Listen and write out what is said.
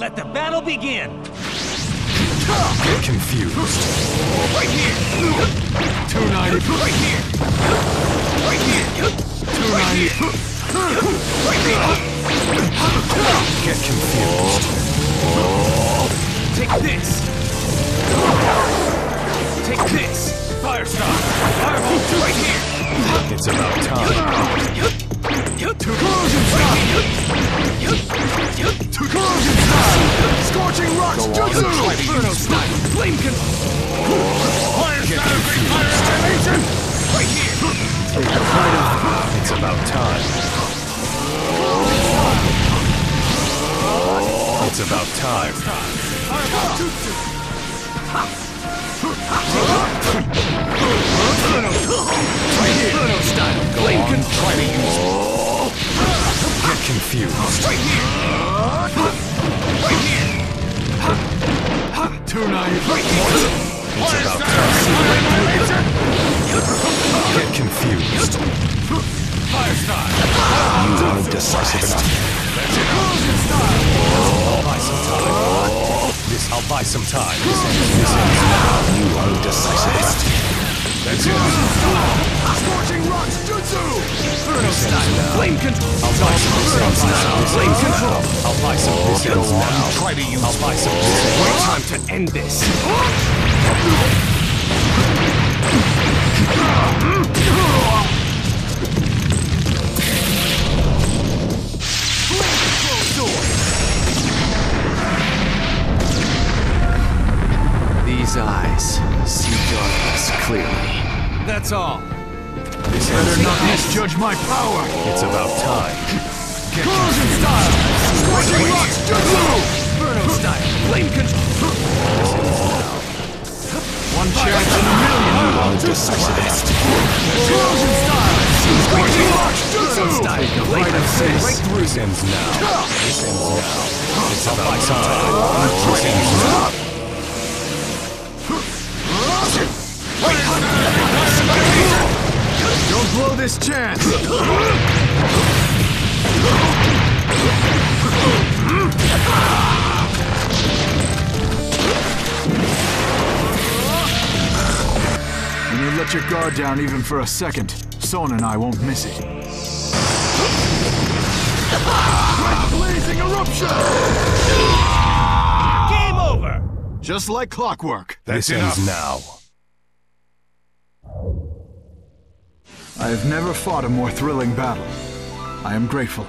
Let the battle begin! Get confused. Right here! 290. Right here! Right here! 290. Right here! Get confused. Take this! Take this! Firestar! Fireball! Right here! It's about time. Two corrosion style! Two corrosion style! Scorching rocks! Jutsu! Inferno style! Flame control! Fire! Great fire! Right here! It's about time. It's about time. Right here! Inferno style! Flame control! Try to use. Get confused. Right here! Decisive enough. I'll buy some time. This, I'll buy some time. This ends, this ends now. You aren't decisive enough. That's it. Scorching rocks jutsu! Inferno style! Flame control! I'll buy some. This ends now. Flame control! I'll buy some. This ends now. Try to use I'll buy some. Great time to end this! These eyes see darkness clearly. That's all. This ends now. misjudge my power! It's about time. Corrosion style! Scorching rocks! Inferno style! Flame control! One chance in a million! You. Corrosion style! Scorching rocks jutsu! style! Flame assist! This ends now. This ends now. It's about time. This ends now. This chance! When you let your guard down even for a second, Son and I won't miss it. Blazing eruption! Game over! Just like clockwork. This ends now. I have never fought a more thrilling battle. I am grateful.